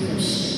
Yes.